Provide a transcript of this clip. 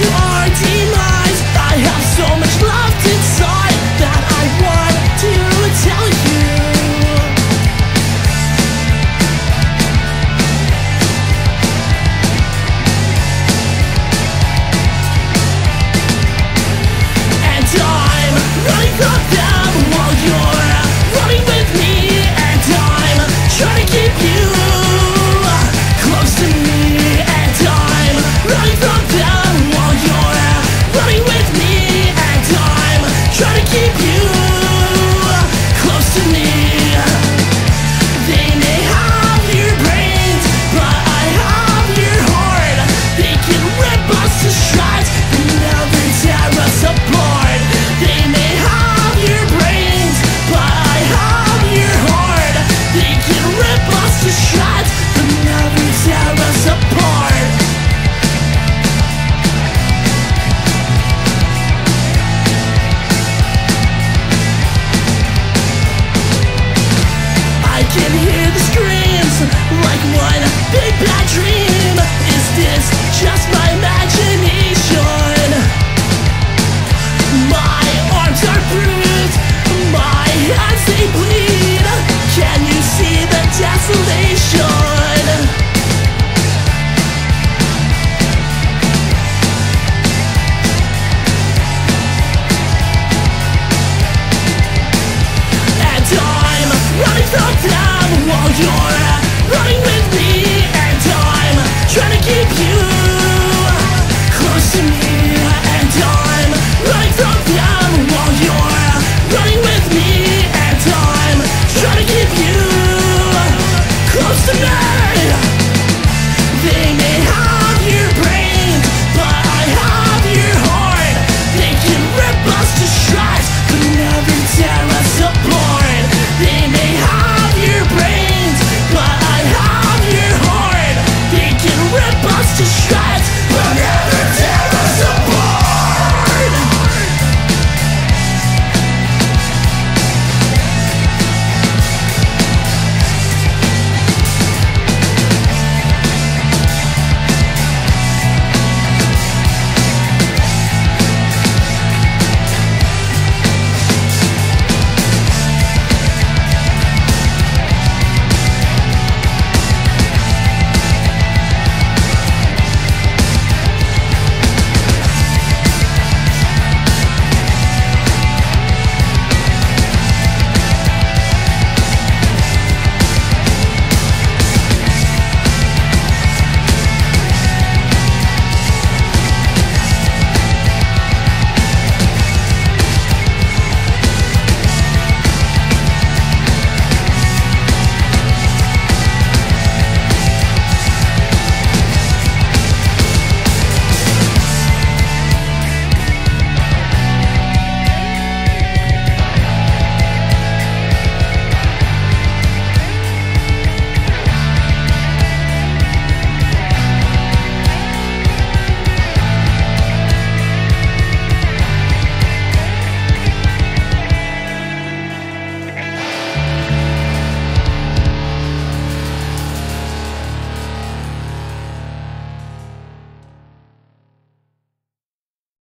to our demise. Sometimes while you're